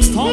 Toma.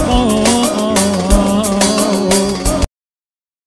to.